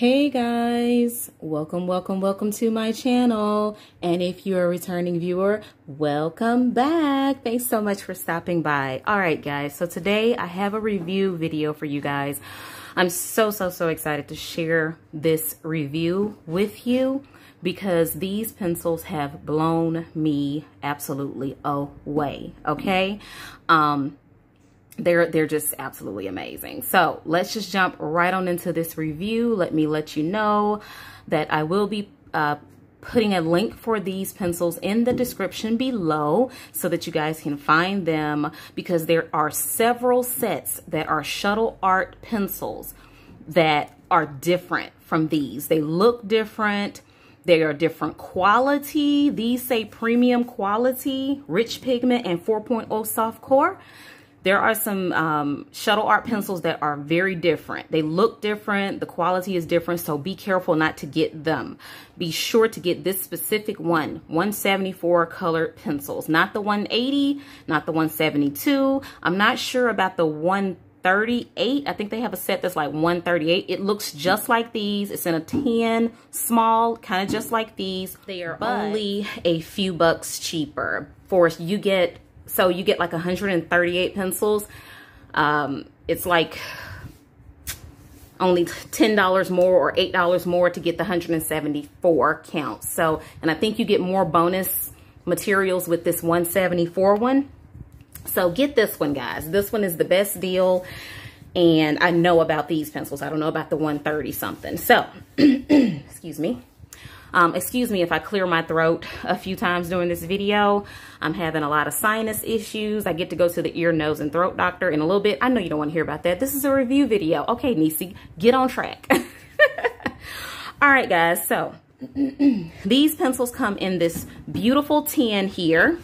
Hey guys, welcome, welcome, welcome to my channel. And if you're a returning viewer, welcome back. Thanks so much for stopping by. All right, guys, so today I have a review video for you guys. I'm so, so, so excited to share this review with you because these pencils have blown me absolutely away, okay? Um, they're they're just absolutely amazing. So let's just jump right on into this review. Let me let you know that I will be uh, putting a link for these pencils in the description below so that you guys can find them because there are several sets that are shuttle art pencils that are different from these. They look different. They are different quality. These say premium quality, rich pigment, and 4.0 soft core there are some um, shuttle art pencils that are very different. They look different. The quality is different. So be careful not to get them. Be sure to get this specific one, 174 colored pencils, not the 180, not the 172. I'm not sure about the 138. I think they have a set that's like 138. It looks just like these. It's in a 10 small, kind of just like these. They are but only a few bucks cheaper. For you get so you get like 138 pencils. Um, it's like only $10 more or $8 more to get the 174 count. So, and I think you get more bonus materials with this 174 one. So get this one, guys. This one is the best deal. And I know about these pencils. I don't know about the 130 something. So, excuse me. Um, excuse me if I clear my throat a few times during this video. I'm having a lot of sinus issues. I get to go to the ear, nose, and throat doctor in a little bit. I know you don't want to hear about that. This is a review video. Okay, Necee, get on track. All right, guys. So these pencils come in this beautiful tin here.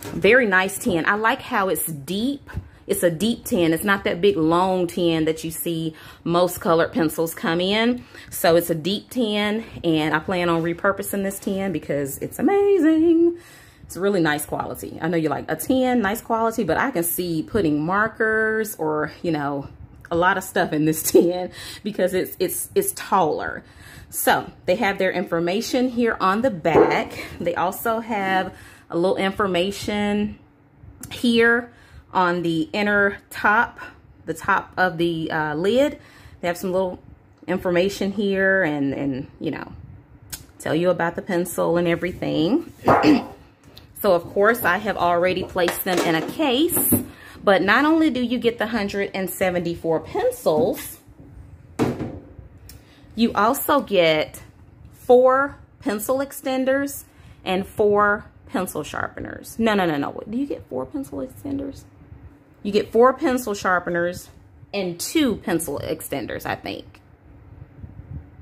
Very nice tin. I like how it's deep it's a deep tin. It's not that big long tin that you see most colored pencils come in. So it's a deep tin and I plan on repurposing this tin because it's amazing. It's really nice quality. I know you like a tin, nice quality, but I can see putting markers or, you know, a lot of stuff in this tin because it's it's it's taller. So they have their information here on the back. They also have a little information here on the inner top, the top of the uh, lid. They have some little information here and, and, you know, tell you about the pencil and everything. so, of course, I have already placed them in a case. But not only do you get the 174 pencils, you also get four pencil extenders and four pencil sharpeners. No, no, no, no. Do you get four pencil extenders? You get four pencil sharpeners and two pencil extenders, I think.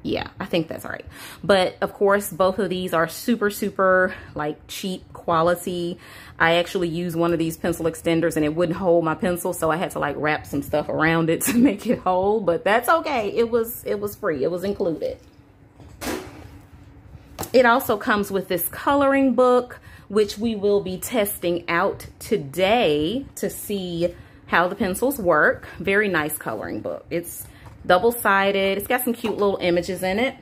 Yeah, I think that's right. But of course, both of these are super, super like cheap quality. I actually used one of these pencil extenders and it wouldn't hold my pencil. So I had to like wrap some stuff around it to make it hold, but that's okay. It was, it was free. It was included. It also comes with this coloring book which we will be testing out today to see how the pencils work. Very nice coloring book. It's double-sided. It's got some cute little images in it.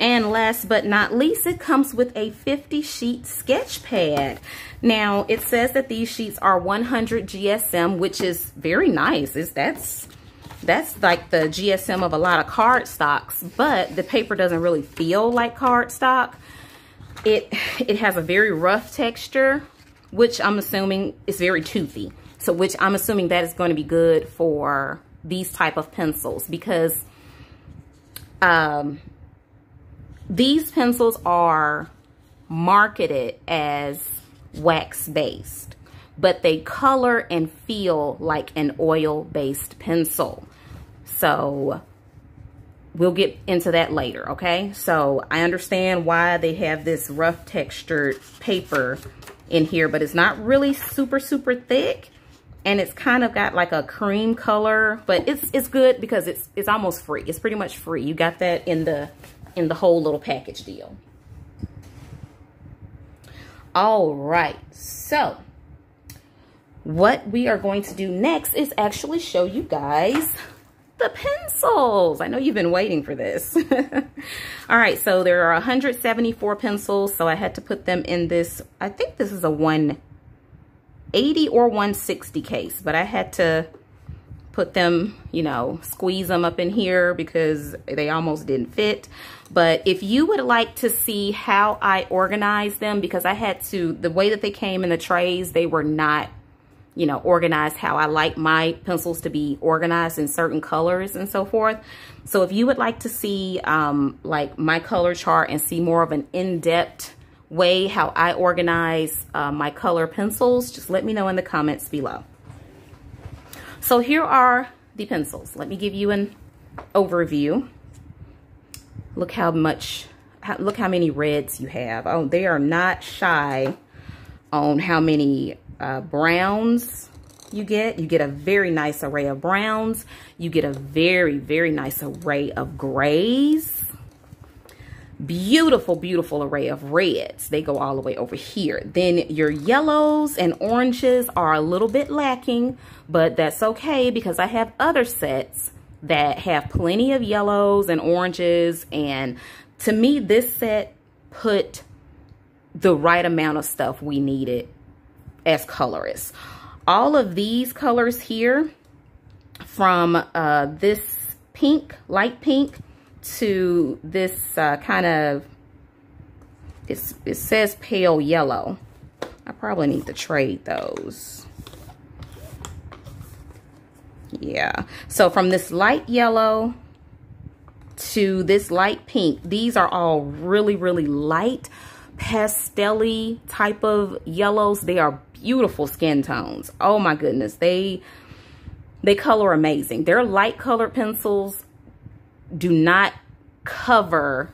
And last but not least, it comes with a 50 sheet sketch pad. Now, it says that these sheets are 100 GSM, which is very nice. Is that's, that's like the GSM of a lot of card stocks, but the paper doesn't really feel like card stock. It, it has a very rough texture, which I'm assuming is very toothy. So which I'm assuming that is going to be good for these type of pencils because um, these pencils are marketed as wax based, but they color and feel like an oil based pencil. So we'll get into that later, okay? So I understand why they have this rough textured paper in here, but it's not really super, super thick. And it's kind of got like a cream color, but it's it's good because it's it's almost free. It's pretty much free. You got that in the in the whole little package deal. All right, so what we are going to do next is actually show you guys the pencils. I know you've been waiting for this. All right, so there are 174 pencils, so I had to put them in this, I think this is a 180 or 160 case, but I had to put them, you know, squeeze them up in here because they almost didn't fit. But if you would like to see how I organize them, because I had to, the way that they came in the trays, they were not you know, organized how I like my pencils to be organized in certain colors and so forth. So if you would like to see um, like my color chart and see more of an in-depth way how I organize uh, my color pencils, just let me know in the comments below. So here are the pencils. Let me give you an overview. Look how much, look how many reds you have. Oh, they are not shy on how many uh, browns you get. You get a very nice array of browns. You get a very, very nice array of grays. Beautiful, beautiful array of reds. They go all the way over here. Then your yellows and oranges are a little bit lacking, but that's okay because I have other sets that have plenty of yellows and oranges. And to me, this set put the right amount of stuff we needed as colorists. All of these colors here from uh, this pink, light pink, to this uh, kind of, it says pale yellow. I probably need to trade those. Yeah. So from this light yellow to this light pink, these are all really, really light pastel type of yellows. They are beautiful skin tones. Oh my goodness. They, they color amazing. Their light colored pencils do not cover,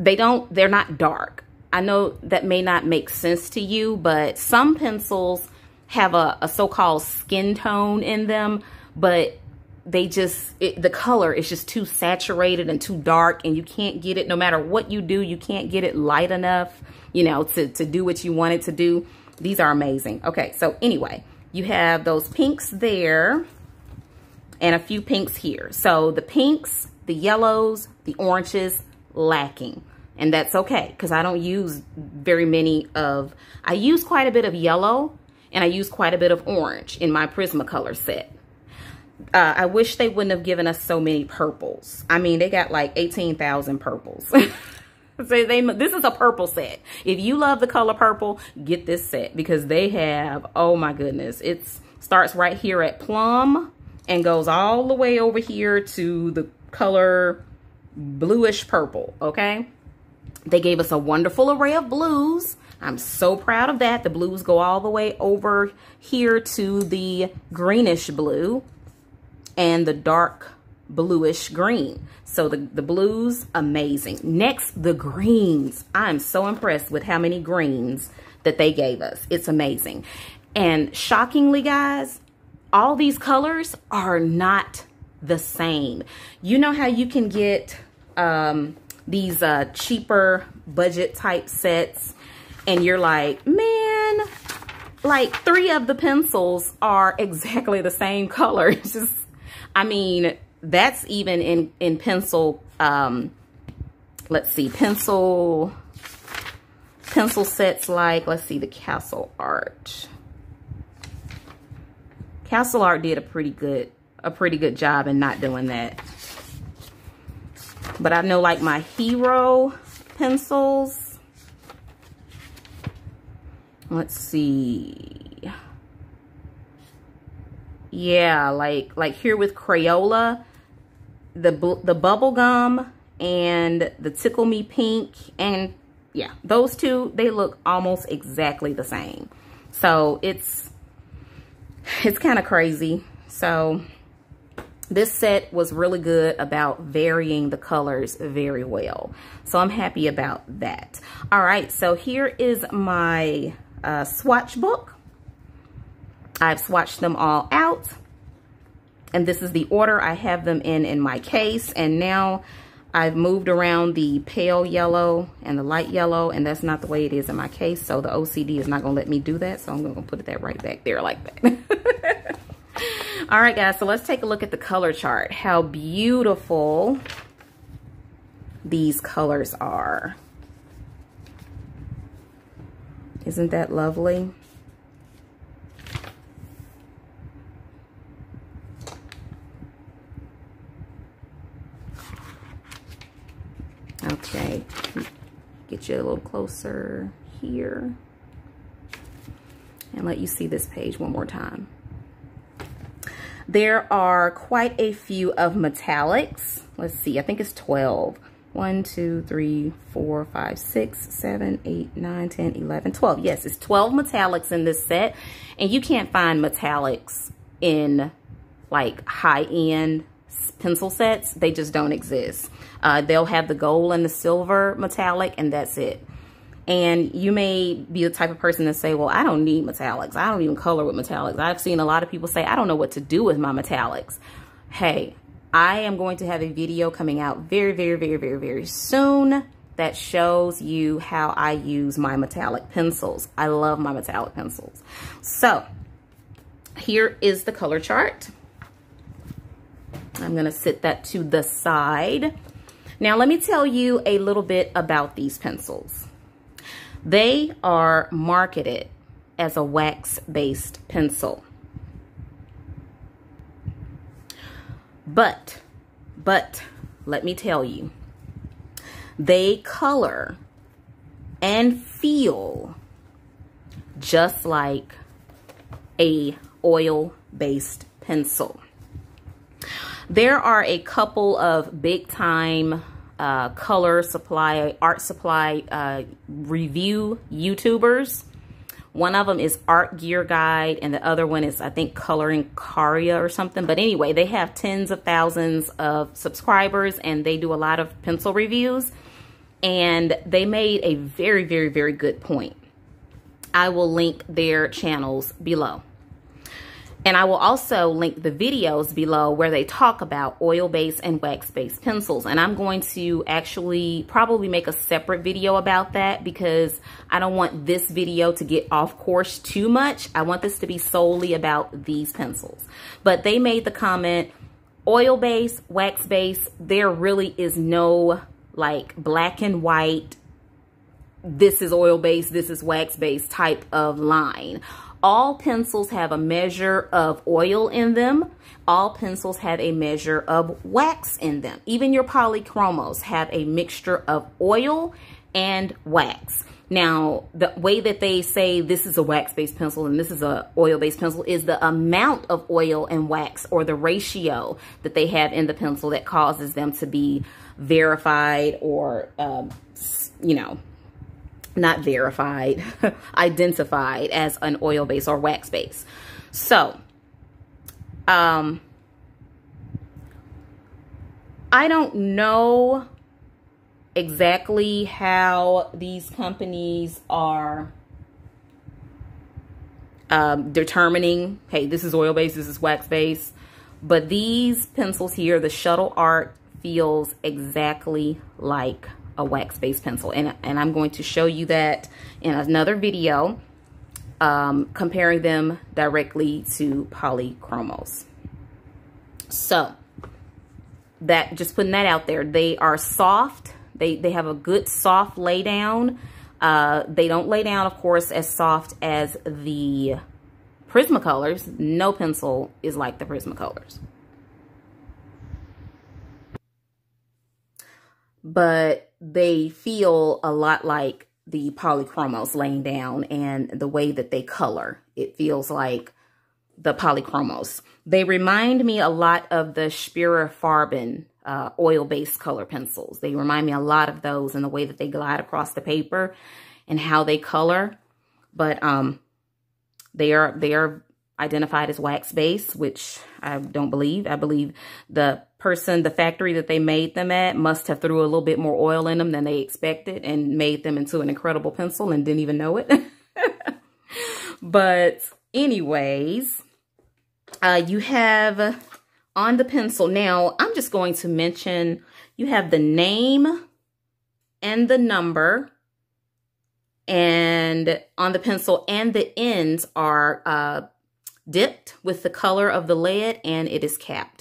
they don't, they're not dark. I know that may not make sense to you, but some pencils have a, a so-called skin tone in them, but they just, it, the color is just too saturated and too dark and you can't get it, no matter what you do, you can't get it light enough, you know, to, to do what you want it to do. These are amazing. Okay, so anyway, you have those pinks there and a few pinks here. So the pinks, the yellows, the oranges, lacking. And that's okay because I don't use very many of, I use quite a bit of yellow and I use quite a bit of orange in my Prismacolor set uh, I wish they wouldn't have given us so many purples. I mean, they got like 18,000 purples. so they, this is a purple set. If you love the color purple, get this set because they have, oh my goodness, it starts right here at plum and goes all the way over here to the color bluish purple, okay? They gave us a wonderful array of blues. I'm so proud of that. The blues go all the way over here to the greenish blue and the dark bluish green. So the, the blues, amazing. Next, the greens. I'm so impressed with how many greens that they gave us. It's amazing. And shockingly, guys, all these colors are not the same. You know how you can get um, these uh, cheaper budget type sets and you're like, man, like three of the pencils are exactly the same color. It's just I mean, that's even in, in pencil, um, let's see, pencil, pencil sets like, let's see, the Castle Art. Castle Art did a pretty good, a pretty good job in not doing that. But I know like my Hero pencils, let's see, yeah, like like here with Crayola, the the bubble gum and the Tickle Me Pink and yeah, those two, they look almost exactly the same. So it's it's kind of crazy. So this set was really good about varying the colors very well. So I'm happy about that. All right, so here is my uh, swatch book. I've swatched them all out. And this is the order I have them in in my case. And now I've moved around the pale yellow and the light yellow. And that's not the way it is in my case. So the OCD is not going to let me do that. So I'm going to put it that right back there like that. All right, guys, so let's take a look at the color chart. How beautiful these colors are. Isn't that lovely? Okay, get you a little closer here and let you see this page one more time. There are quite a few of metallics. Let's see, I think it's 12. 1, 2, 3, 4, 5, 6, 7, 8, 9, 10, 11, 12. Yes, it's 12 metallics in this set. And you can't find metallics in like high-end pencil sets. They just don't exist. Uh, they'll have the gold and the silver metallic and that's it. And you may be the type of person to say, well, I don't need metallics. I don't even color with metallics. I've seen a lot of people say, I don't know what to do with my metallics. Hey, I am going to have a video coming out very, very, very, very, very soon that shows you how I use my metallic pencils. I love my metallic pencils. So here is the color chart. I'm going to sit that to the side. Now, let me tell you a little bit about these pencils. They are marketed as a wax-based pencil. But, but, let me tell you, they color and feel just like a oil-based pencil. There are a couple of big time uh, color supply, art supply uh, review YouTubers. One of them is Art Gear Guide, and the other one is, I think, ColoringKaria or something. But anyway, they have tens of thousands of subscribers, and they do a lot of pencil reviews. And they made a very, very, very good point. I will link their channels below. And I will also link the videos below where they talk about oil-based and wax-based pencils. And I'm going to actually probably make a separate video about that because I don't want this video to get off course too much. I want this to be solely about these pencils. But they made the comment, oil-based, wax-based, there really is no like black and white, this is oil-based, this is wax-based type of line all pencils have a measure of oil in them. All pencils have a measure of wax in them. Even your polychromos have a mixture of oil and wax. Now, the way that they say this is a wax-based pencil and this is a oil-based pencil is the amount of oil and wax or the ratio that they have in the pencil that causes them to be verified or, um, you know, not verified, identified as an oil base or wax base. So, um, I don't know exactly how these companies are um, determining, hey, this is oil base, this is wax base. But these pencils here, the Shuttle Art feels exactly like a wax-based pencil. And, and I'm going to show you that in another video, um, comparing them directly to polychromos. So that just putting that out there, they are soft. They, they have a good soft lay down. Uh, they don't lay down, of course, as soft as the Prismacolors. No pencil is like the Prismacolors. But they feel a lot like the polychromos laying down and the way that they color. It feels like the polychromos. They remind me a lot of the Spira Farben uh, oil-based color pencils. They remind me a lot of those and the way that they glide across the paper and how they color. But um, they are they are identified as wax base, which I don't believe. I believe the person, the factory that they made them at must have threw a little bit more oil in them than they expected and made them into an incredible pencil and didn't even know it. but anyways, uh, you have on the pencil. Now, I'm just going to mention you have the name and the number and on the pencil and the ends are uh, dipped with the color of the lead and it is capped.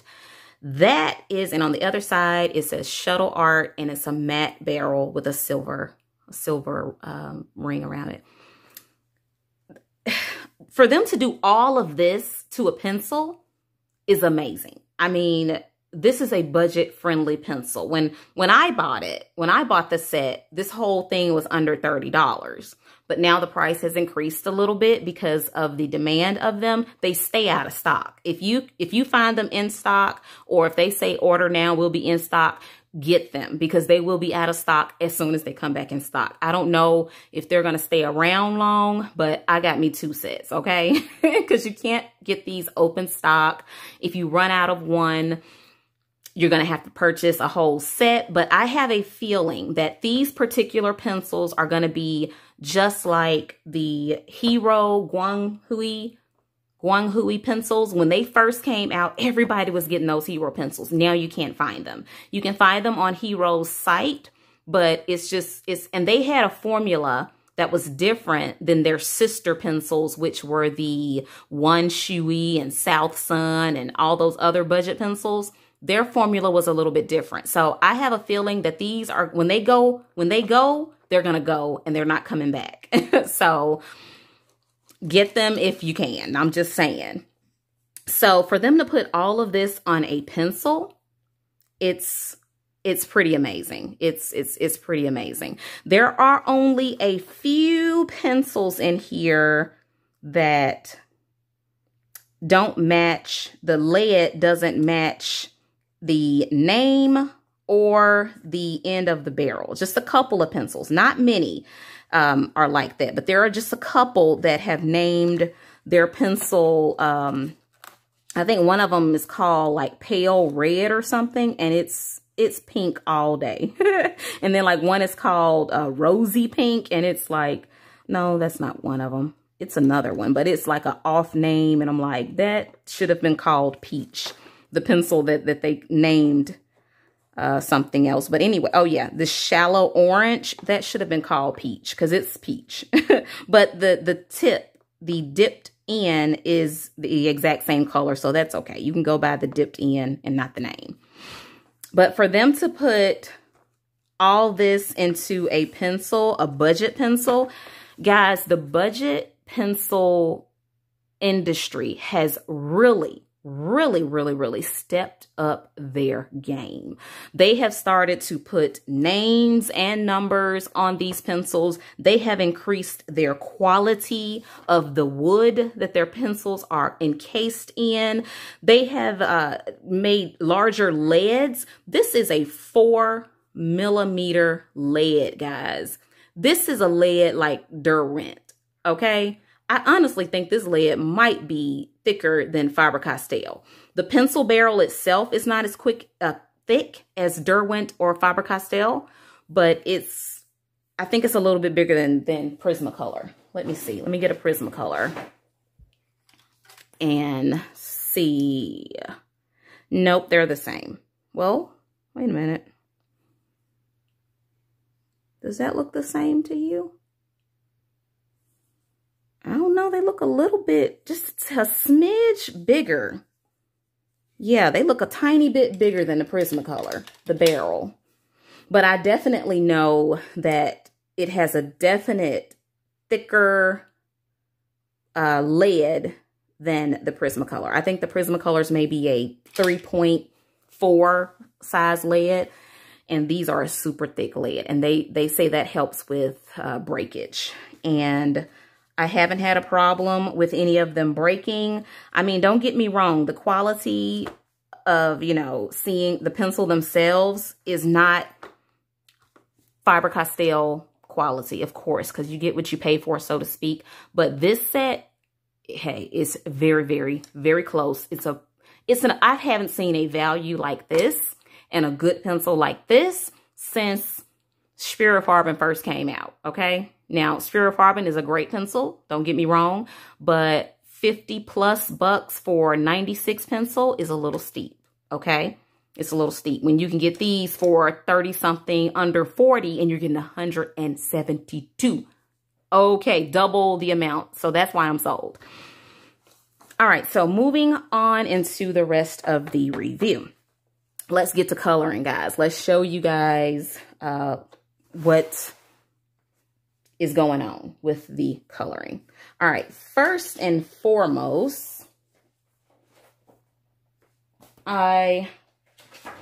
That is, and on the other side, it says Shuttle Art and it's a matte barrel with a silver, silver um, ring around it. For them to do all of this to a pencil is amazing. I mean, this is a budget friendly pencil. When when I bought it, when I bought the set, this whole thing was under $30. But now the price has increased a little bit because of the demand of them. They stay out of stock. If you if you find them in stock or if they say order now, we'll be in stock, get them because they will be out of stock as soon as they come back in stock. I don't know if they're going to stay around long, but I got me two sets, okay? Because you can't get these open stock. If you run out of one, you're going to have to purchase a whole set, but I have a feeling that these particular pencils are going to be just like the Hero Guang Hui Guang Hui pencils. When they first came out, everybody was getting those Hero pencils. Now you can't find them. You can find them on Hero's site, but it's just, it's, and they had a formula that was different than their sister pencils, which were the One Shui and South Sun and all those other budget pencils their formula was a little bit different. So I have a feeling that these are, when they go, when they go, they're going to go and they're not coming back. so get them if you can. I'm just saying. So for them to put all of this on a pencil, it's it's pretty amazing. It's it's it's pretty amazing. There are only a few pencils in here that don't match the lead doesn't match the name or the end of the barrel. Just a couple of pencils, not many um, are like that, but there are just a couple that have named their pencil. Um, I think one of them is called like pale red or something, and it's it's pink all day. and then like one is called uh, rosy pink, and it's like, no, that's not one of them. It's another one, but it's like an off name, and I'm like, that should have been called peach the pencil that, that they named uh, something else. But anyway, oh yeah, the shallow orange, that should have been called peach because it's peach. but the, the tip, the dipped in is the exact same color. So that's okay. You can go by the dipped in and not the name. But for them to put all this into a pencil, a budget pencil, guys, the budget pencil industry has really really, really, really stepped up their game. They have started to put names and numbers on these pencils. They have increased their quality of the wood that their pencils are encased in. They have uh, made larger leads. This is a four millimeter lead, guys. This is a lead like Derwent, okay? I honestly think this lead might be thicker than Faber-Castell. The pencil barrel itself is not as quick, uh, thick as Derwent or Faber-Castell, but it's, I think it's a little bit bigger than, than Prismacolor. Let me see. Let me get a Prismacolor and see. Nope, they're the same. Well, wait a minute. Does that look the same to you? I don't know, they look a little bit, just a smidge bigger. Yeah, they look a tiny bit bigger than the Prismacolor, the barrel. But I definitely know that it has a definite thicker uh, lead than the Prismacolor. I think the Prismacolors may be a 3.4 size lead, and these are a super thick lead. And they, they say that helps with uh, breakage. And I haven't had a problem with any of them breaking. I mean, don't get me wrong. The quality of, you know, seeing the pencil themselves is not Faber-Castell quality, of course, because you get what you pay for, so to speak. But this set, hey, it's very, very, very close. It's a, it's an, I haven't seen a value like this and a good pencil like this since Spirafarben first came out, okay? Now, Spirafarben is a great pencil, don't get me wrong, but 50 plus bucks for 96 pencil is a little steep, okay? It's a little steep. When you can get these for 30 something under 40 and you're getting 172. Okay, double the amount. So that's why I'm sold. All right, so moving on into the rest of the review. Let's get to coloring, guys. Let's show you guys uh, what is going on with the coloring. All right, first and foremost, I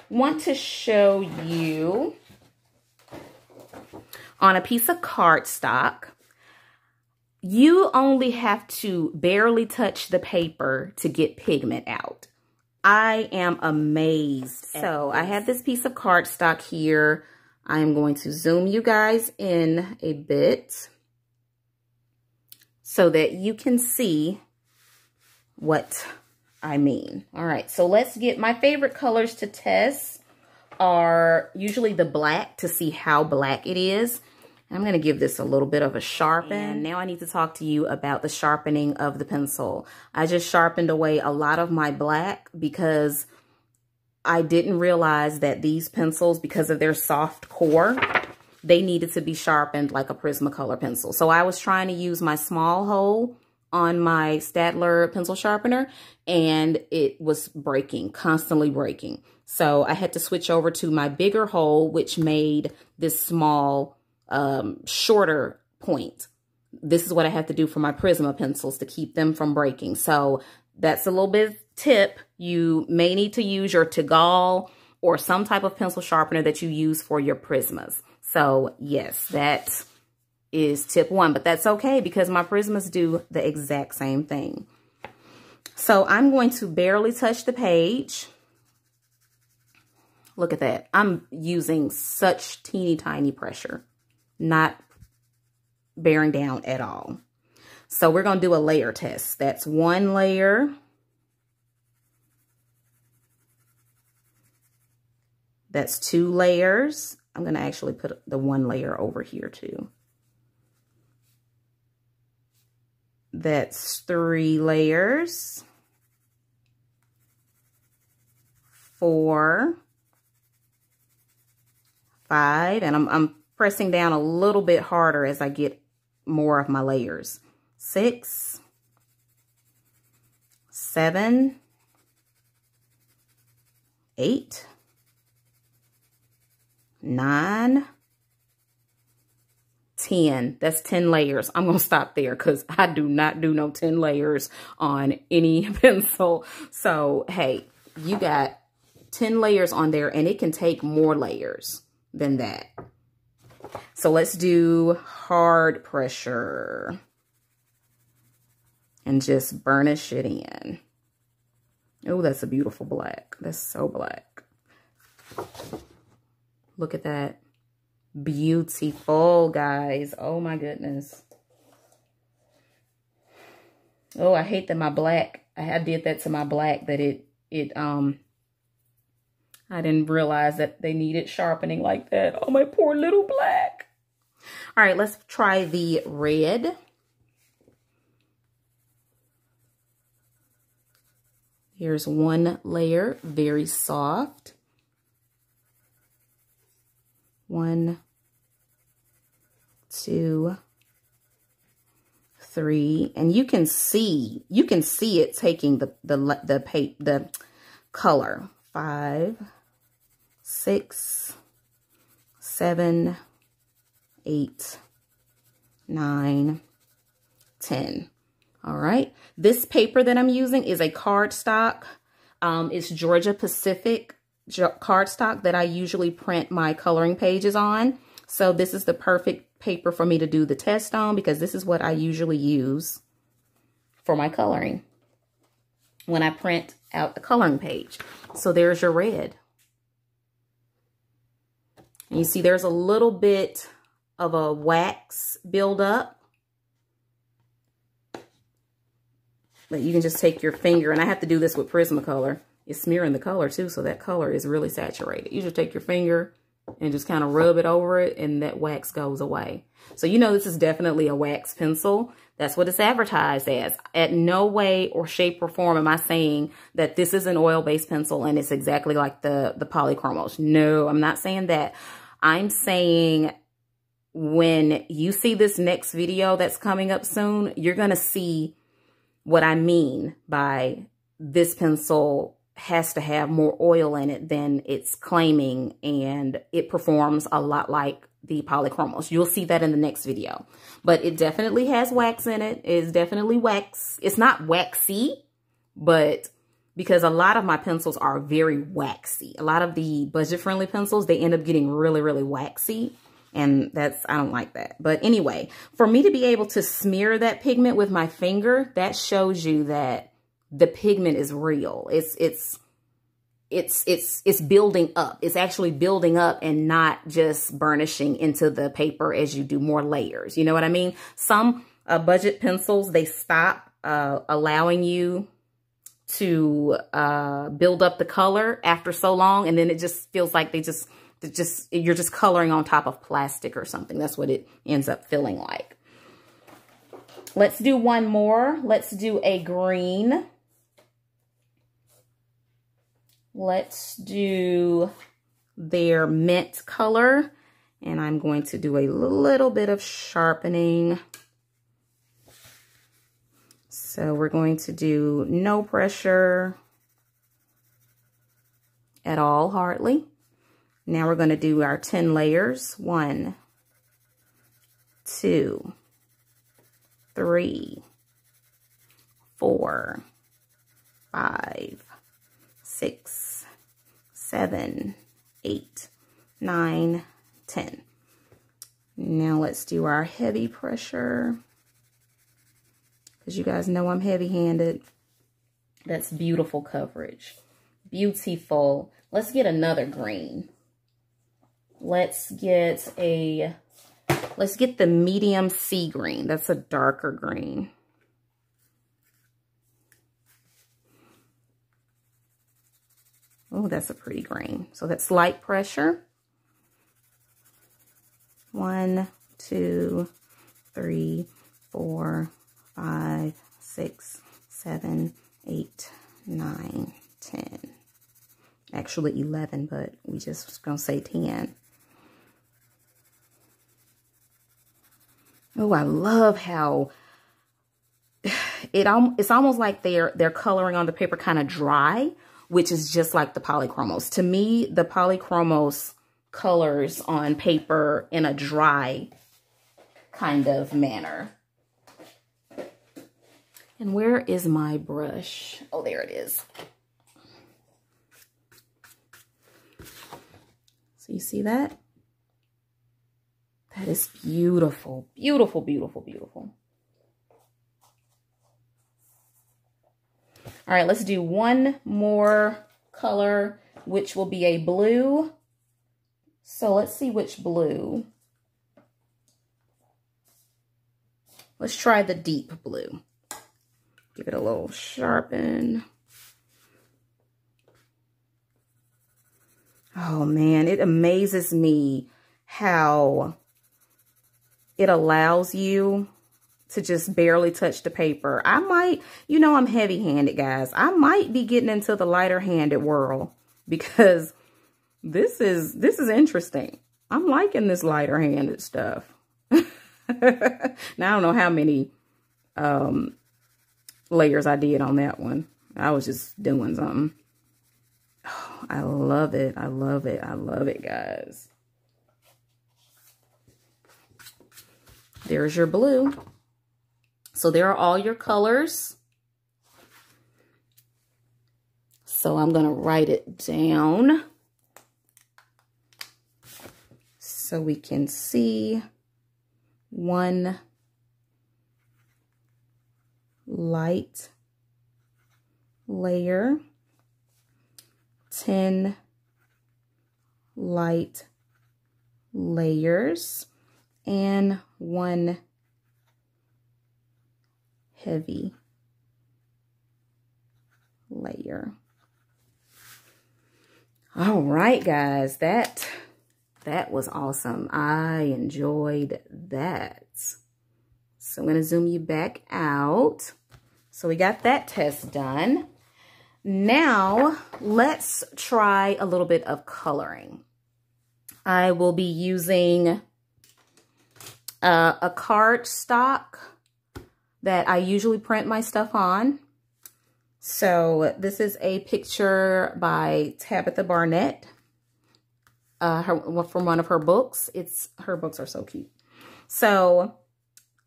want to show you on a piece of cardstock you only have to barely touch the paper to get pigment out. I am amazed. So I have this piece of cardstock here. I am going to zoom you guys in a bit so that you can see what I mean. All right, so let's get my favorite colors to test are usually the black to see how black it is. I'm going to give this a little bit of a sharpen. And now I need to talk to you about the sharpening of the pencil. I just sharpened away a lot of my black because I didn't realize that these pencils, because of their soft core, they needed to be sharpened like a Prismacolor pencil. So I was trying to use my small hole on my Staedtler pencil sharpener and it was breaking, constantly breaking. So I had to switch over to my bigger hole, which made this small um, shorter point. This is what I have to do for my Prisma pencils to keep them from breaking. So that's a little bit tip. You may need to use your Tagal or some type of pencil sharpener that you use for your Prismas. So yes, that is tip one, but that's okay because my Prismas do the exact same thing. So I'm going to barely touch the page. Look at that. I'm using such teeny tiny pressure not bearing down at all. So we're going to do a layer test. That's one layer. That's two layers. I'm going to actually put the one layer over here too. That's three layers. Four. Five. And I'm, I'm pressing down a little bit harder as I get more of my layers. Six, seven, eight, nine, 10. That's 10 layers. I'm going to stop there because I do not do no 10 layers on any pencil. So, hey, you got 10 layers on there and it can take more layers than that. So let's do hard pressure and just burnish it in. Oh, that's a beautiful black. That's so black. Look at that. Beautiful, guys. Oh, my goodness. Oh, I hate that my black, I did that to my black that it, it, um, I didn't realize that they needed sharpening like that. Oh, my poor little black. All right, let's try the red. Here's one layer, very soft. One, two, three, and you can see, you can see it taking the, the, the, paper, the color. Five, six, seven, eight, nine, ten. All right. This paper that I'm using is a cardstock. Um, it's Georgia Pacific cardstock that I usually print my coloring pages on. So this is the perfect paper for me to do the test on because this is what I usually use for my coloring when I print out the coloring page. So there's your red. And you see there's a little bit of a wax buildup. But you can just take your finger, and I have to do this with Prismacolor. It's smearing the color too, so that color is really saturated. You just take your finger and just kind of rub it over it, and that wax goes away. So you know this is definitely a wax pencil. That's what it's advertised as. At no way or shape or form am I saying that this is an oil-based pencil and it's exactly like the, the polychromos. No, I'm not saying that. I'm saying when you see this next video that's coming up soon, you're going to see what I mean by this pencil has to have more oil in it than it's claiming and it performs a lot like the polychromos. You'll see that in the next video. But it definitely has wax in it. It's definitely wax. It's not waxy, but because a lot of my pencils are very waxy. A lot of the budget-friendly pencils, they end up getting really, really waxy. And that's, I don't like that. But anyway, for me to be able to smear that pigment with my finger, that shows you that the pigment is real. It's, it's, it's, it's, it's building up. It's actually building up and not just burnishing into the paper as you do more layers. You know what I mean? Some uh, budget pencils, they stop uh, allowing you to uh, build up the color after so long. And then it just feels like they just, just, you're just coloring on top of plastic or something. That's what it ends up feeling like. Let's do one more. Let's do a green. Let's do their mint color. And I'm going to do a little bit of sharpening. So we're going to do no pressure at all, hardly. Now we're going to do our 10 layers. One, two, three, four, five, six, seven, eight, nine, ten. Now let's do our heavy pressure because you guys know I'm heavy-handed. That's beautiful coverage. Beautiful. Let's get another green. Let's get a, let's get the medium sea green. That's a darker green. Oh, that's a pretty green. So that's light pressure. One, two, three, four, five, six, seven, eight, nine, ten. Actually 11, but we just to say 10. Oh, I love how it it's almost like they're they're coloring on the paper kind of dry, which is just like the polychromos. To me, the polychromos colors on paper in a dry kind of manner. And where is my brush? Oh, there it is. So you see that? That is beautiful, beautiful, beautiful, beautiful. All right, let's do one more color, which will be a blue. So let's see which blue. Let's try the deep blue. Give it a little sharpen. Oh man, it amazes me how it allows you to just barely touch the paper. I might, you know, I'm heavy handed guys. I might be getting into the lighter handed world because this is, this is interesting. I'm liking this lighter handed stuff. now I don't know how many, um, layers I did on that one. I was just doing something. Oh, I love it. I love it. I love it, guys. There's your blue. So there are all your colors. So I'm going to write it down so we can see one light layer, 10 light layers, and one heavy layer. All right, guys, that that was awesome. I enjoyed that. So I'm going to zoom you back out. So we got that test done. Now, let's try a little bit of coloring. I will be using uh, a cardstock that I usually print my stuff on. So this is a picture by Tabitha Barnett uh, her, from one of her books. It's Her books are so cute. So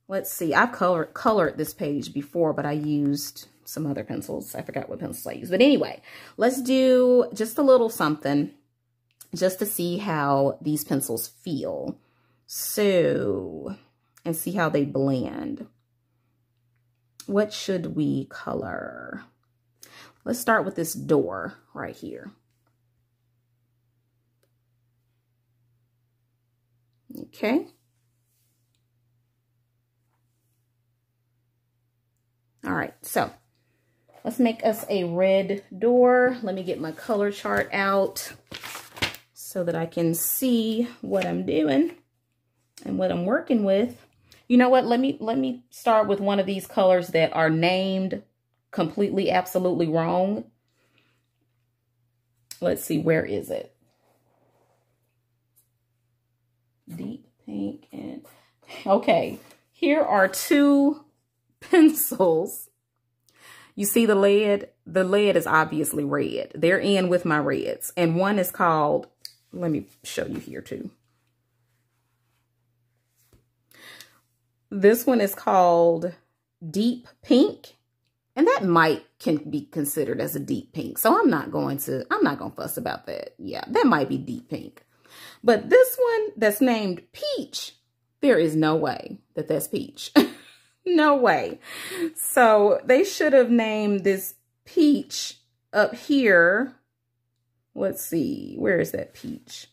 let's see. I've colored, colored this page before, but I used some other pencils. I forgot what pencils I used. But anyway, let's do just a little something just to see how these pencils feel. So, and see how they blend. What should we color? Let's start with this door right here. Okay. All right, so let's make us a red door. Let me get my color chart out so that I can see what I'm doing and what I'm working with. You know what? Let me let me start with one of these colors that are named completely absolutely wrong. Let's see, where is it? Deep pink and okay. Here are two pencils. You see the lead? The lead is obviously red. They're in with my reds. And one is called, let me show you here too. This one is called Deep Pink. And that might can be considered as a deep pink. So I'm not going to, I'm not going to fuss about that. Yeah, that might be deep pink. But this one that's named Peach, there is no way that that's Peach. no way. So they should have named this Peach up here. Let's see, where is that Peach?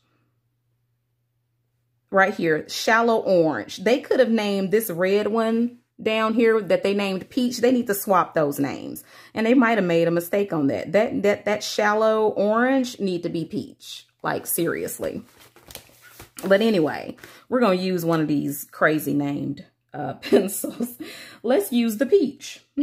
Right here, Shallow Orange. They could have named this red one down here that they named Peach, they need to swap those names. And they might have made a mistake on that. That that that shallow orange need to be Peach. Like seriously. But anyway, we're going to use one of these crazy named uh, pencils. Let's use the Peach.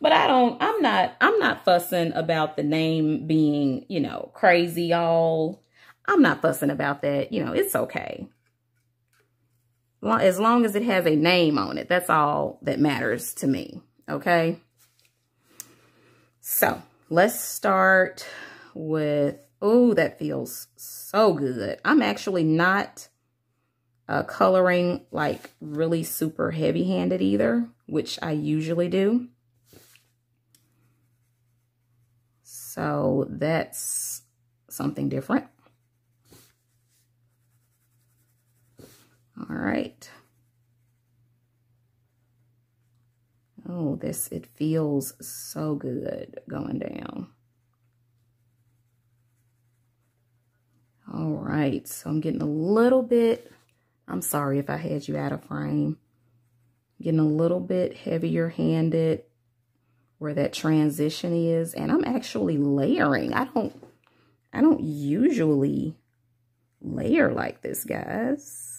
but I don't, I'm not, I'm not fussing about the name being, you know, crazy all. I'm not fussing about that. You know, it's okay as long as it has a name on it. That's all that matters to me. Okay. So let's start with, oh, that feels so good. I'm actually not uh, coloring like really super heavy handed either, which I usually do. So that's something different. All right. Oh, this, it feels so good going down. All right, so I'm getting a little bit, I'm sorry if I had you out of frame. Getting a little bit heavier handed where that transition is. And I'm actually layering. I don't, I don't usually layer like this, guys.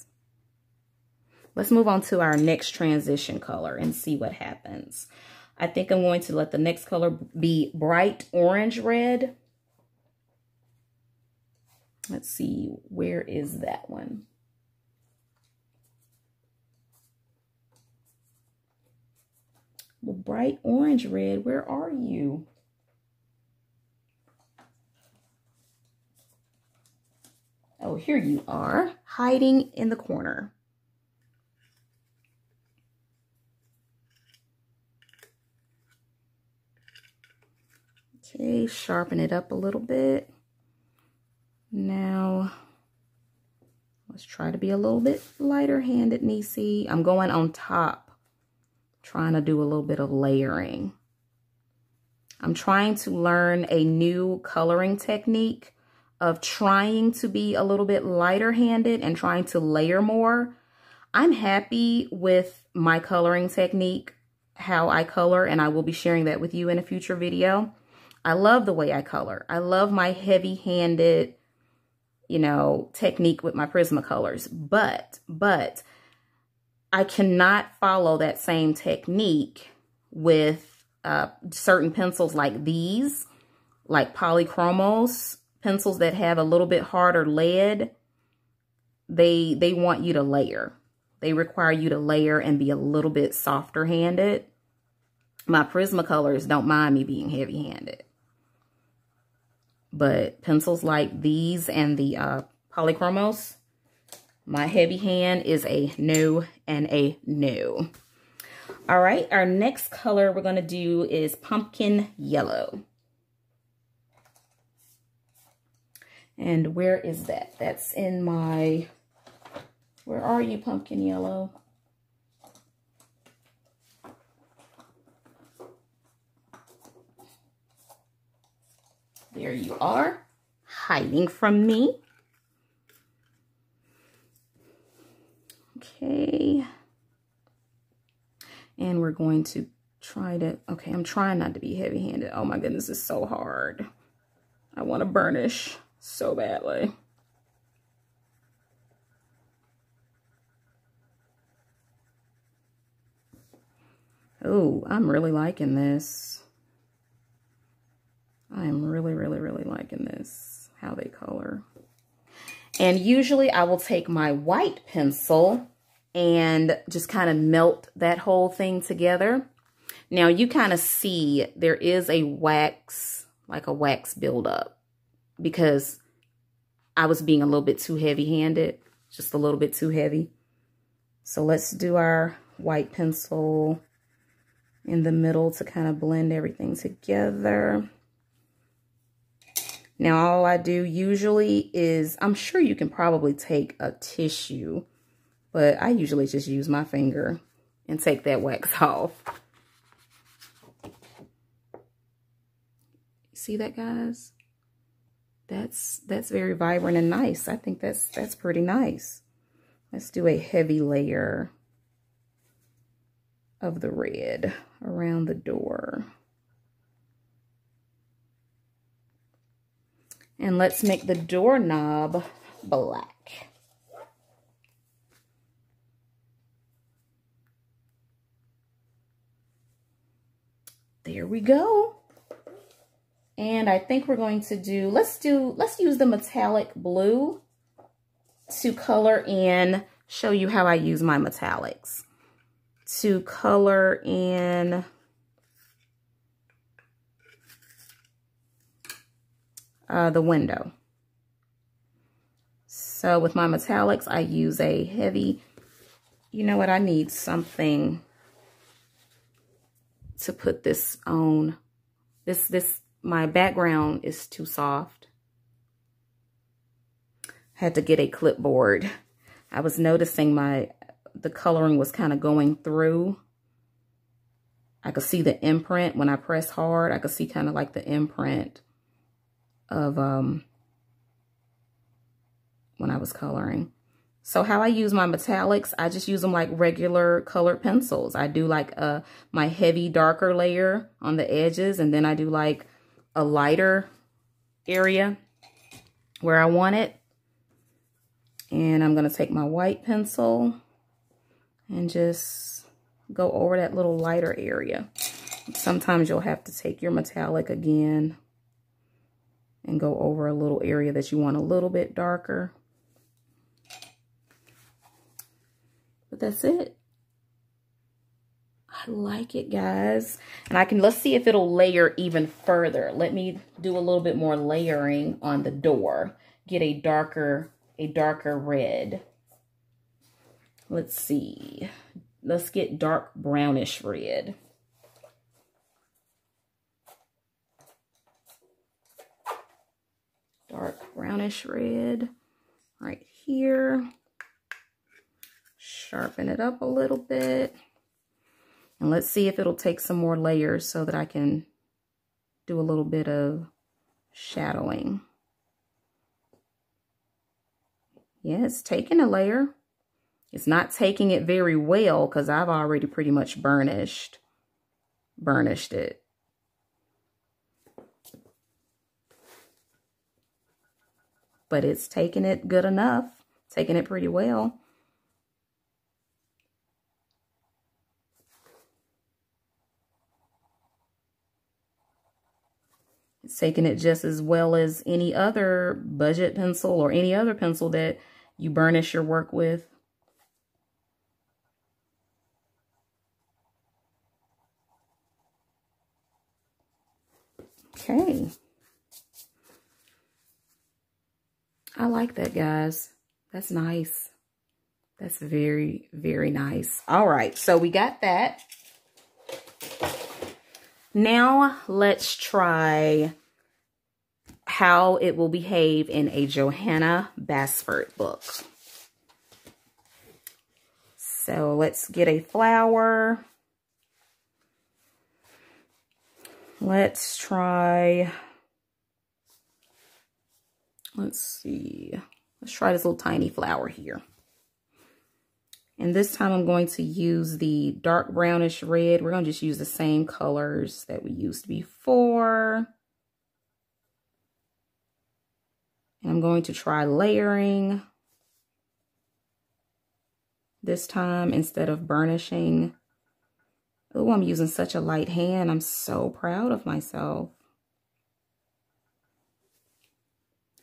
Let's move on to our next transition color and see what happens. I think I'm going to let the next color be bright orange red. Let's see, where is that one? Well, bright orange red, where are you? Oh, here you are, hiding in the corner. Okay, sharpen it up a little bit. Now, let's try to be a little bit lighter handed, Necee. I'm going on top, trying to do a little bit of layering. I'm trying to learn a new coloring technique of trying to be a little bit lighter handed and trying to layer more. I'm happy with my coloring technique, how I color, and I will be sharing that with you in a future video. I love the way I color. I love my heavy-handed, you know, technique with my Prismacolors. But, but, I cannot follow that same technique with uh, certain pencils like these, like Polychromos, pencils that have a little bit harder lead. They, they want you to layer. they require you to layer and be a little bit softer handed. My Prismacolors don't mind me being heavy handed. But pencils like these and the uh, Polychromos, my heavy hand is a no and a no. All right, our next color we're going to do is pumpkin yellow. And where is that? That's in my, where are you, pumpkin yellow? There you are, hiding from me. Okay. And we're going to try to, okay, I'm trying not to be heavy-handed. Oh my goodness, it's so hard. I want to burnish so badly. Oh, I'm really liking this. I'm really, really, really liking this, how they color. And usually I will take my white pencil and just kind of melt that whole thing together. Now you kind of see there is a wax, like a wax buildup because I was being a little bit too heavy-handed, just a little bit too heavy. So let's do our white pencil in the middle to kind of blend everything together. Now, all I do usually is, I'm sure you can probably take a tissue, but I usually just use my finger and take that wax off. See that, guys? That's, that's very vibrant and nice. I think that's, that's pretty nice. Let's do a heavy layer of the red around the door. And let's make the doorknob black. There we go. And I think we're going to do, let's do, let's use the metallic blue to color in, show you how I use my metallics. To color in uh, the window. So with my metallics, I use a heavy, you know what, I need something to put this on. This, this, my background is too soft. Had to get a clipboard. I was noticing my, the coloring was kind of going through. I could see the imprint when I press hard. I could see kind of like the imprint of um, when I was coloring. So how I use my metallics, I just use them like regular colored pencils. I do like a, my heavy darker layer on the edges and then I do like a lighter area where I want it. And I'm going to take my white pencil and just go over that little lighter area. Sometimes you'll have to take your metallic again and go over a little area that you want a little bit darker. But that's it. I like it, guys. And I can, let's see if it'll layer even further. Let me do a little bit more layering on the door. Get a darker, a darker red. Let's see. Let's get dark brownish red. Dark brownish red right here. Sharpen it up a little bit. And let's see if it'll take some more layers so that I can do a little bit of shadowing. Yeah, it's taking a layer. It's not taking it very well because I've already pretty much burnished, burnished it. But it's taking it good enough, taking it pretty well. It's taking it just as well as any other budget pencil or any other pencil that you burnish your work with. Okay. I like that, guys. That's nice. That's very, very nice. All right, so we got that. Now let's try how it will behave in a Johanna Basford book. So let's get a flower. Let's try, let's see, let's try this little tiny flower here. And this time I'm going to use the dark brownish red. We're going to just use the same colors that we used before. And I'm going to try layering this time instead of burnishing. Oh, I'm using such a light hand. I'm so proud of myself.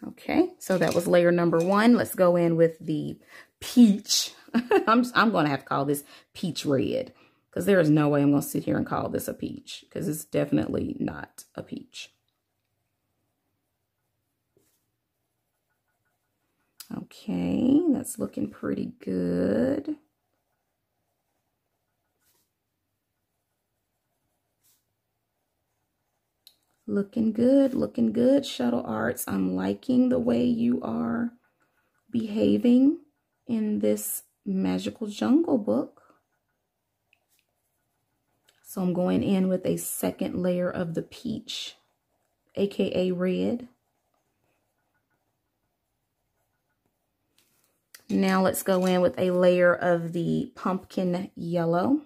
Okay, so that was layer number one. Let's go in with the peach. I'm, I'm going to have to call this peach red because there is no way I'm going to sit here and call this a peach because it's definitely not a peach. Okay, that's looking pretty good. Looking good, looking good, Shuttle Arts. I'm liking the way you are behaving in this Magical Jungle book. So I'm going in with a second layer of the peach, aka red. Now let's go in with a layer of the pumpkin yellow.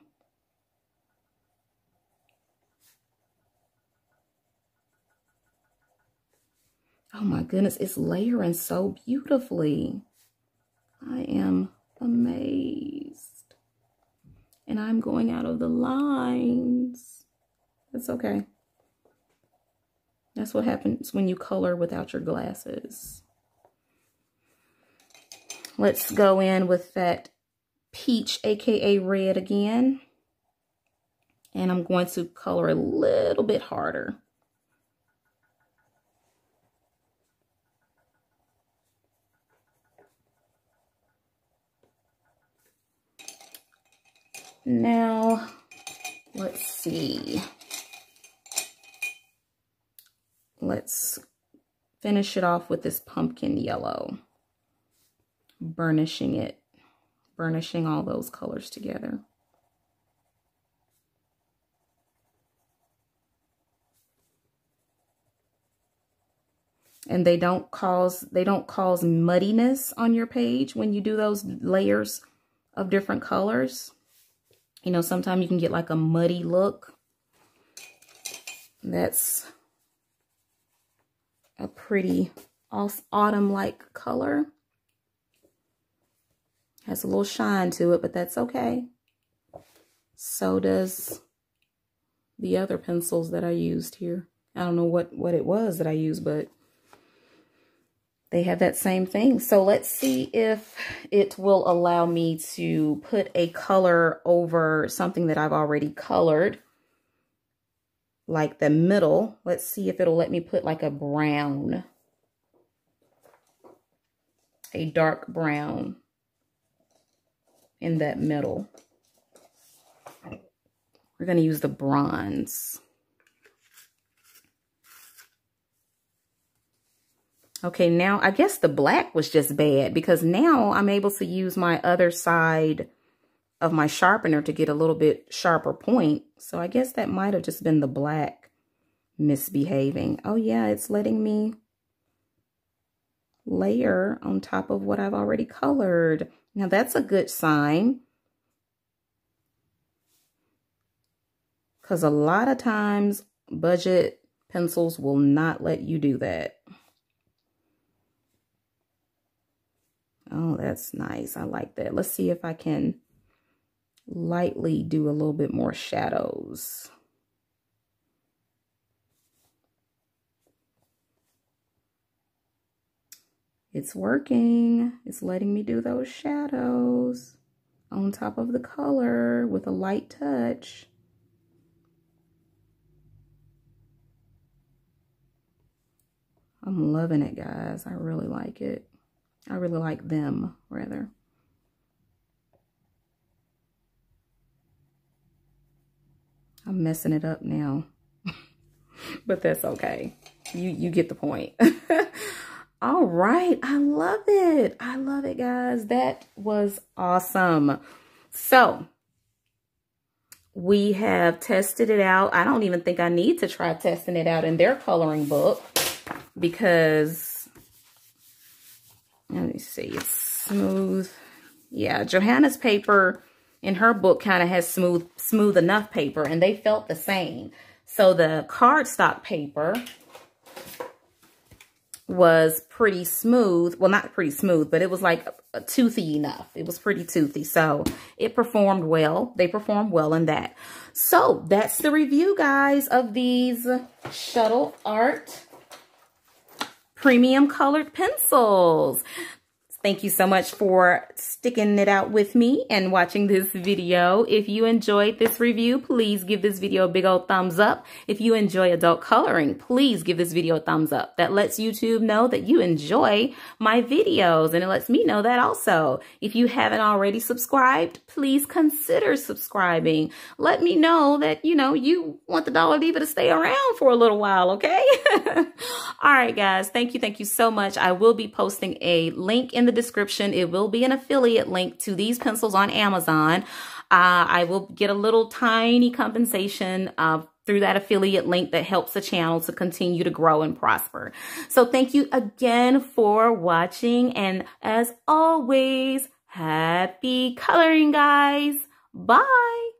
Oh my goodness, it's layering so beautifully. I am amazed. And I'm going out of the lines. That's okay. That's what happens when you color without your glasses. Let's go in with that peach, aka red again. And I'm going to color a little bit harder. Now, let's see. Let's finish it off with this pumpkin yellow. Burnishing it. Burnishing all those colors together. and they don't cause they don't cause muddiness on your page when you do those layers of different colors. You know, sometimes you can get like a muddy look. That's a pretty autumn-like color. Has a little shine to it, but that's okay. So does the other pencils that I used here. I don't know what, what it was that I used, but they have that same thing. So let's see if it will allow me to put a color over something that I've already colored. Like the middle. Let's see if it'll let me put like a brown. A dark brown in that middle. We're going to use the bronze. Okay, now I guess the black was just bad because now I'm able to use my other side of my sharpener to get a little bit sharper point. So I guess that might have just been the black misbehaving. Oh yeah, it's letting me layer on top of what I've already colored. Now that's a good sign. Because a lot of times budget pencils will not let you do that. Oh, that's nice. I like that. Let's see if I can lightly do a little bit more shadows. It's working. It's letting me do those shadows on top of the color with a light touch. I'm loving it, guys. I really like it. I really like them, rather. I'm messing it up now. but that's okay. You you get the point. All right. I love it. I love it, guys. That was awesome. So, we have tested it out. I don't even think I need to try testing it out in their coloring book because, let me see, it's smooth. Yeah, Johanna's paper in her book kind of has smooth, smooth enough paper and they felt the same. So the cardstock paper was pretty smooth. Well, not pretty smooth, but it was like toothy enough. It was pretty toothy. So it performed well. They performed well in that. So that's the review, guys, of these Shuttle Art premium colored pencils. Thank you so much for sticking it out with me and watching this video. If you enjoyed this review, please give this video a big old thumbs up. If you enjoy adult coloring, please give this video a thumbs up. That lets YouTube know that you enjoy my videos and it lets me know that also. If you haven't already subscribed, please consider subscribing. Let me know that, you know, you want the Dollar Diva to stay around for a little while, okay? All right, guys. Thank you. Thank you so much. I will be posting a link in the description. It will be an affiliate link to these pencils on Amazon. Uh, I will get a little tiny compensation uh, through that affiliate link that helps the channel to continue to grow and prosper. So thank you again for watching. And as always, happy coloring, guys. Bye.